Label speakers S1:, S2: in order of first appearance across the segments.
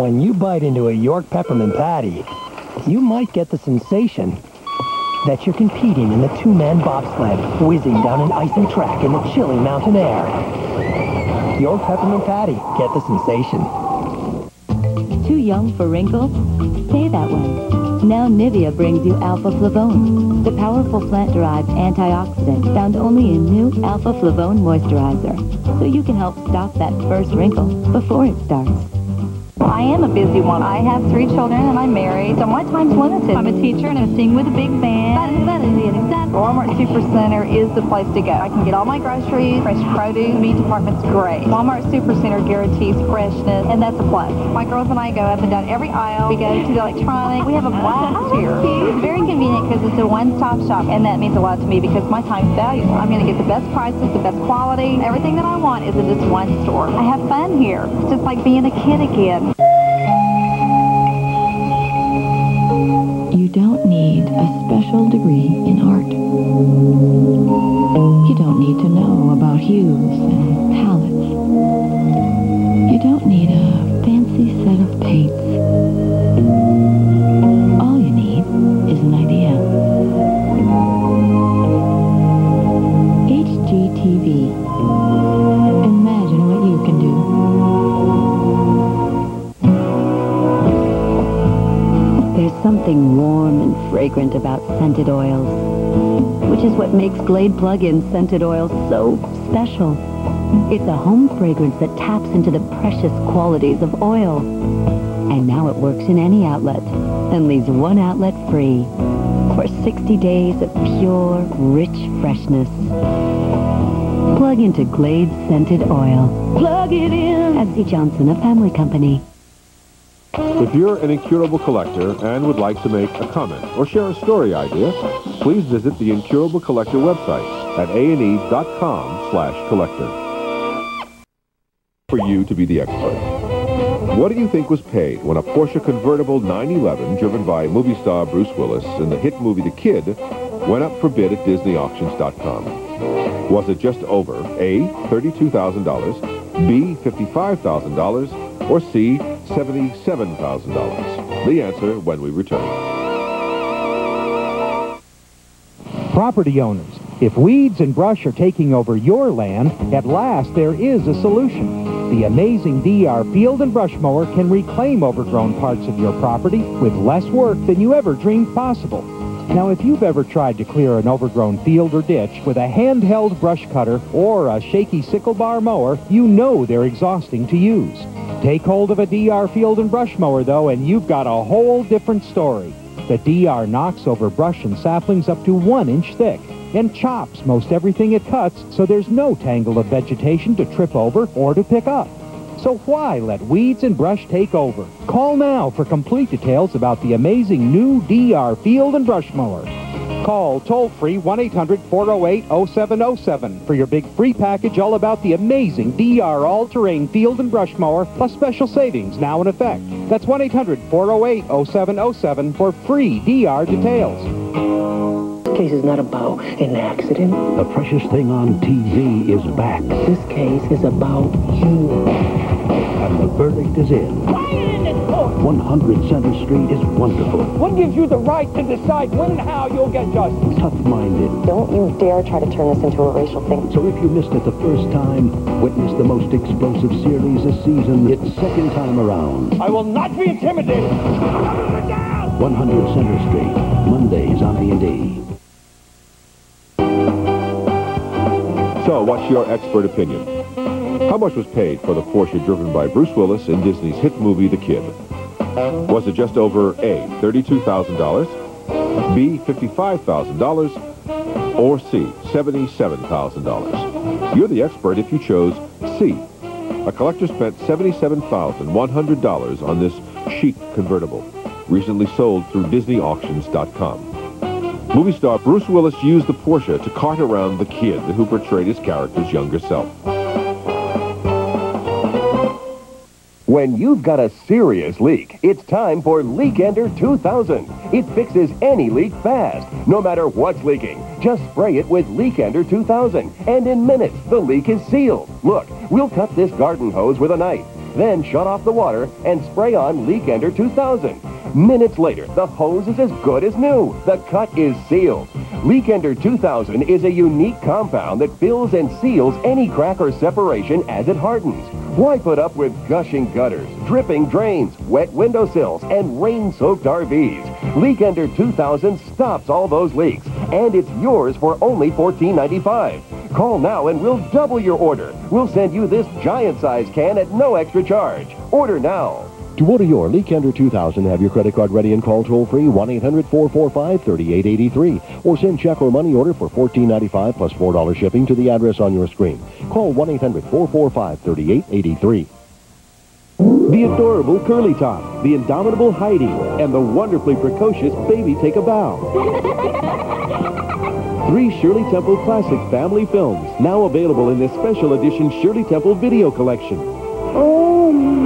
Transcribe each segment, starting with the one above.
S1: When you bite into a York peppermint Pattie, you might get the sensation that you're competing in the two-man bobsled, whizzing down an icy track in the chilly mountain air. York peppermint Pattie, get the sensation.
S2: Too young for wrinkles? Stay that way. Now Nivea brings you Alpha Flavon, the powerful plant-derived antioxidant found only in new Alpha Flavon Moisturizer. So you can help stop that first wrinkle before it starts.
S3: I am a busy one. I have three children and I'm married, so my time's limited. I'm a teacher and I'm sing with a big band. Walmart Supercenter is the place to go. I can get all my groceries, fresh produce, meat department's great. Walmart Supercenter guarantees freshness, and that's a plus. My girls and I go up and down every aisle. We go to the electronics. We have a blast here. It's very convenient because it's a one-stop shop, and that means a lot to me because my time's valuable. I'm going to get the best prices, the best quality. Everything that I want is in this one store. I have fun here. It's just like being a kid again.
S2: You don't need a special degree in art. You don't need to know about hues and palettes. You don't need a fancy set of paints. Scented oils, which is what makes Glade Plug-in scented oils so special. It's a home fragrance that taps into the precious qualities of oil. And now it works in any outlet and leaves one outlet free for 60 days of pure, rich freshness. Plug into Glade Scented Oil. Plug it in! S.C. Johnson, a family company.
S4: If you're an incurable collector and would like to make a comment or share a story idea, please visit the Incurable Collector website at A&E.com slash collector. For you to be the expert. What do you think was paid when a Porsche convertible 911 driven by movie star Bruce Willis in the hit movie The Kid went up for bid at DisneyAuctions.com? Was it just over A, $32,000, B, $55,000, or C, $77,000? The answer when we return.
S5: Property owners, if weeds and brush are taking over your land, at last there is a solution. The amazing DR Field and Brush Mower can reclaim overgrown parts of your property with less work than you ever dreamed possible. Now, if you've ever tried to clear an overgrown field or ditch with a handheld brush cutter or a shaky sickle bar mower, you know they're exhausting to use. Take hold of a DR Field and Brush Mower, though, and you've got a whole different story. The DR knocks over brush and saplings up to one inch thick and chops most everything it cuts so there's no tangle of vegetation to trip over or to pick up. So why let weeds and brush take over? Call now for complete details about the amazing new DR Field and Brush Mower. Call toll-free 1-800-408-0707 for your big free package all about the amazing DR All-Terrain Field and Brush Mower plus special savings now in effect. That's 1-800-408-0707 for free DR details.
S1: This case is not about an accident.
S6: The precious thing on TV is back.
S1: This case is about you.
S6: And the verdict is in. 100 Centre Street is wonderful.
S5: What gives you the right to decide when and how you'll get justice?
S6: Tough-minded.
S7: Don't you dare try to turn this into a racial thing.
S6: So if you missed it the first time, witness the most explosive series this season. Its second time around.
S5: I will not be intimidated.
S6: 100 Centre Street, Mondays on A&E.
S4: So, what's your expert opinion? How much was paid for the Porsche driven by Bruce Willis in Disney's hit movie The Kid? Was it just over A, $32,000, B, $55,000, or C, $77,000? You're the expert if you chose C. A collector spent $77,100 on this chic convertible, recently sold through DisneyAuctions.com. Movie star Bruce Willis used the Porsche to cart around the kid who portrayed his character's younger self.
S8: When you've got a serious leak, it's time for Leakender 2000. It fixes any leak fast, no matter what's leaking. Just spray it with Leakender 2000, and in minutes, the leak is sealed. Look, we'll cut this garden hose with a knife.
S9: Then shut off the water and spray on Leakender 2000. Minutes later, the hose is as good as new. The cut is sealed. Leakender 2000 is a unique compound that fills and seals any crack or separation as it hardens. Why put up with gushing gutters, dripping drains, wet windowsills, and rain-soaked RVs? Leakender 2000 stops all those leaks, and it's yours for only $14.95. Call now and we'll double your order. We'll send you this giant-sized can at no extra charge. Order now.
S6: To order your LeakEnder 2000, have your credit card ready and call toll-free 1-800-445-3883 or send check or money order for $14.95 plus $4 shipping to the address on your screen. Call 1-800-445-3883.
S8: The adorable Curly Top, the indomitable Heidi, and the wonderfully precocious Baby Take a Bow. Three Shirley Temple Classic Family Films, now available in this special edition Shirley Temple Video Collection.
S10: Oh.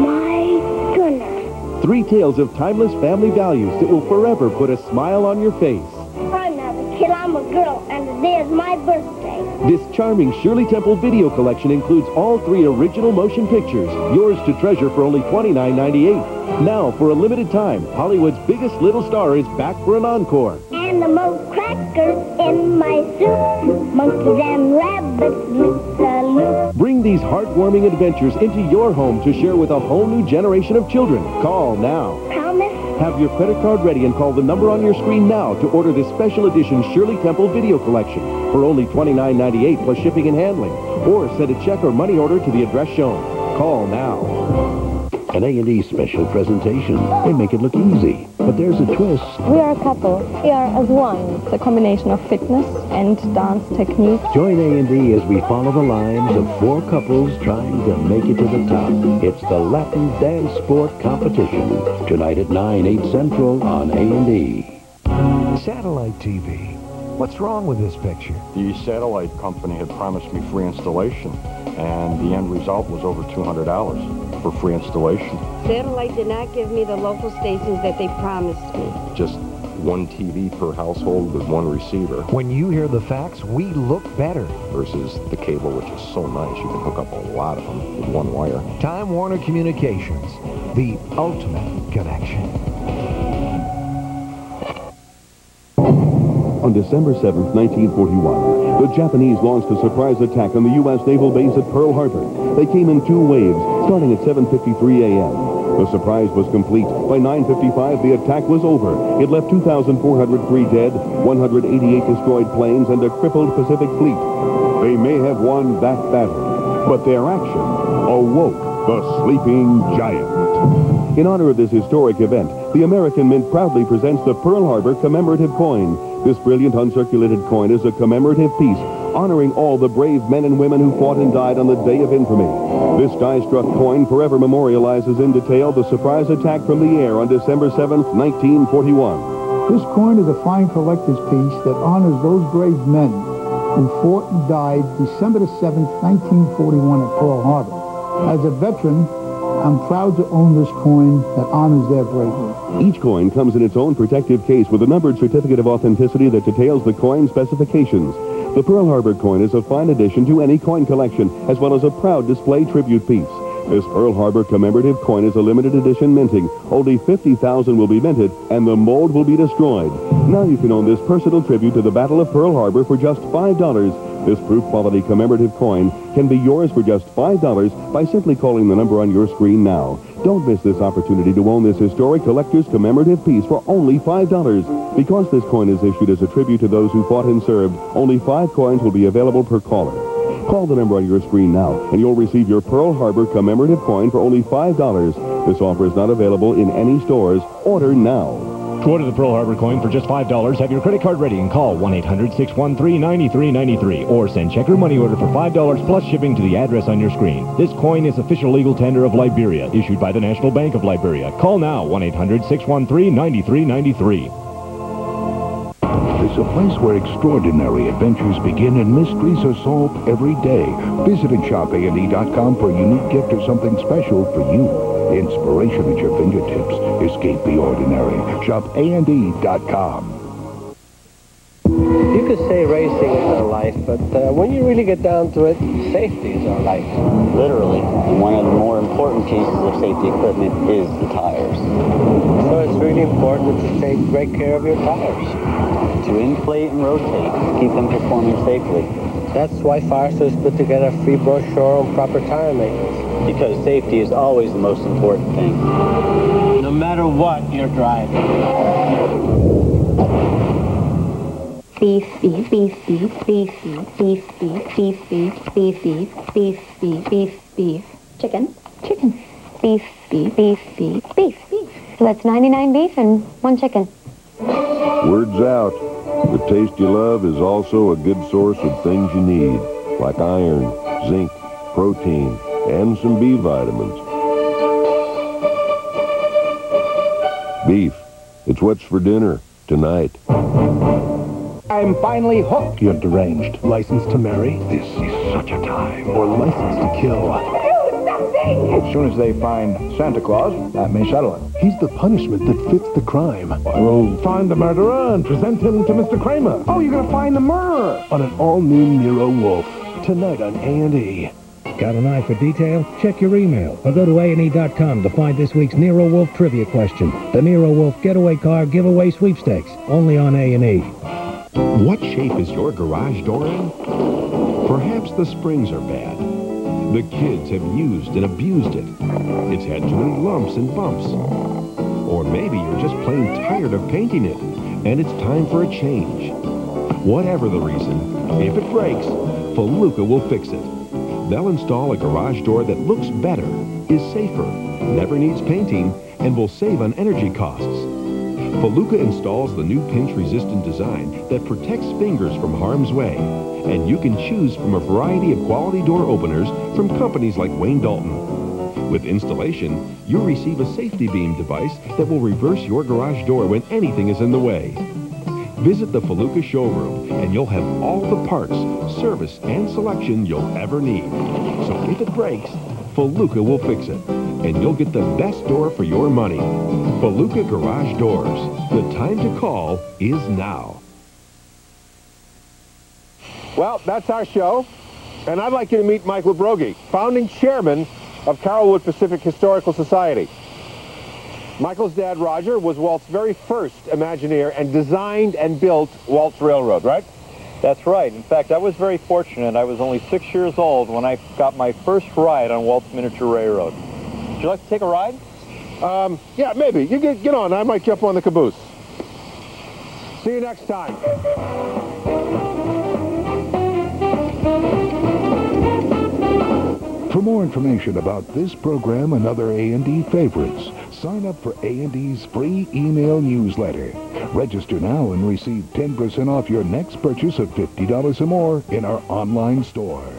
S8: Three tales of timeless family values that will forever put a smile on your face.
S10: I'm not a kid, I'm a girl, and today is my birthday.
S8: This charming Shirley Temple video collection includes all three original motion pictures, yours to treasure for only $29.98. Now, for a limited time, Hollywood's biggest little star is back for an encore.
S10: And the most crackers in my soup. Monkeys and rabbits, Mr. Luke.
S8: Bring these heartwarming adventures into your home to share with a whole new generation of children. Call now.
S10: Promise?
S8: Have your credit card ready and call the number on your screen now to order this special edition Shirley Temple video collection for only $29.98 plus shipping and handling. Or send a check or money order to the address shown. Call now.
S6: An A&E special presentation. They make it look easy, but there's a twist.
S11: We are a couple. We are as one. It's a combination of fitness and dance technique.
S6: Join A&E as we follow the lives of four couples trying to make it to the top. It's the Latin Dance Sport Competition. Tonight at 9, 8 Central on A&E.
S12: Satellite TV. What's wrong with this picture?
S13: The satellite company had promised me free installation, and the end result was over $200 for free installation.
S14: Satellite did not give me the local stations that they promised me.
S13: Just one TV per household with one receiver.
S12: When you hear the facts, we look better.
S13: Versus the cable, which is so nice. You can hook up a lot of them with one wire.
S12: Time Warner Communications, the ultimate connection.
S15: On December 7, 1941, the Japanese launched a surprise attack on the U.S. naval base at Pearl Harbor. They came in two waves, starting at 7.53 a.m. The surprise was complete. By 9.55, the attack was over. It left 2,403 dead, 188 destroyed planes, and a crippled Pacific fleet. They may have won that battle, but their action awoke the sleeping giant. In honor of this historic event, the American Mint proudly presents the Pearl Harbor commemorative coin. This brilliant uncirculated coin is a commemorative piece honoring all the brave men and women who fought and died on the Day of Infamy. This die-struck coin forever memorializes in detail the surprise attack from the air on December 7th, 1941.
S16: This coin is a fine collector's piece that honors those brave men who fought and died December 7th, 1941 at Pearl Harbor. As a veteran, I'm proud to own this coin that honors their bravery.
S15: Each coin comes in its own protective case with a numbered certificate of authenticity that details the coin specifications. The Pearl Harbor coin is a fine addition to any coin collection, as well as a proud display tribute piece. This Pearl Harbor commemorative coin is a limited edition minting. Only 50,000 will be minted, and the mold will be destroyed. Now you can own this personal tribute to the Battle of Pearl Harbor for just $5. This proof quality commemorative coin can be yours for just $5 by simply calling the number on your screen now. Don't miss this opportunity to own this historic collector's commemorative piece for only $5. Because this coin is issued as a tribute to those who fought and served, only five coins will be available per caller. Call the number on your screen now, and you'll receive your Pearl Harbor commemorative coin for only $5. This offer is not available in any stores. Order now.
S17: To the Pearl Harbor coin for just $5, have your credit card ready and call 1-800-613-9393 or send check or money order for $5 plus shipping to the address on your screen. This coin is official legal tender of Liberia, issued by the National Bank of Liberia. Call now 1-800-613-9393.
S6: It's a place where extraordinary adventures begin and mysteries are solved every day. Visit and shop A&E.com for a unique gift or something special for you. Inspiration at your fingertips. Escape the ordinary. Shop A&E.com.
S18: You say racing is our life, but uh, when you really get down to it, safety is our life.
S19: Literally. One of the more important pieces of safety equipment is the tires.
S18: So it's really important to take great care of your tires.
S19: To inflate and rotate, keep them performing safely.
S18: That's why Firestone put together a free brochure on proper tire maintenance.
S19: Because safety is always the most important thing.
S18: No matter what you're driving.
S7: Beef. Chicken, chicken. Beef, beef, beef, beef, beef, beef. So that's 99 beef and one chicken.
S20: Word's out. The taste you love is also a good source of things you need, like iron, zinc, protein, and some B vitamins. Beef. It's what's for dinner tonight.
S21: I'm finally hooked, You're deranged. License to marry? This is such a time. Or license to kill. Do nothing!
S22: As soon as they find Santa Claus, that may settle it.
S21: He's the punishment that fits the crime. I will find the murderer and present him to Mr. Cramer.
S22: Oh, you're gonna find the murderer!
S21: On an all-new Nero Wolfe. Tonight on A&E.
S23: Got an eye for detail? Check your email or go to A&E.com to find this week's Nero Wolfe trivia question. The Nero Wolfe Getaway Car Giveaway Sweepstakes, only on A&E.
S4: What shape is your garage door in? Perhaps the springs are bad. The kids have used and abused it. It's had too many lumps and bumps. Or maybe you're just plain tired of painting it, and it's time for a change. Whatever the reason, if it breaks, Felluca will fix it. They'll install a garage door that looks better, is safer, never needs painting, and will save on energy costs. Felluca installs the new pinch-resistant design that protects fingers from harm's way. And you can choose from a variety of quality door openers from companies like Wayne Dalton. With installation, you'll receive a safety beam device that will reverse your garage door when anything is in the way. Visit the Felluca showroom and you'll have all the parts, service, and selection you'll ever need. So if it breaks, Felluca will fix it. And you'll get the best door for your money. Felluca Garage Doors. The time to call is now.
S20: Well, that's our show. And I'd like you to meet Michael Broggie, founding chairman of Carolwood Pacific Historical Society. Michael's dad, Roger, was Walt's very first Imagineer and designed and built Walt's Railroad, right?
S24: That's right. In fact, I was very fortunate. I was only six years old when I got my first ride on Walt's Miniature Railroad. Would you like to take a ride?
S20: Um, yeah, maybe. You get, get on. I might jump on the caboose. See you next time.
S25: For more information about this program and other A&E favorites, sign up for A&E's free email newsletter. Register now and receive 10% off your next purchase of $50 or more in our online store.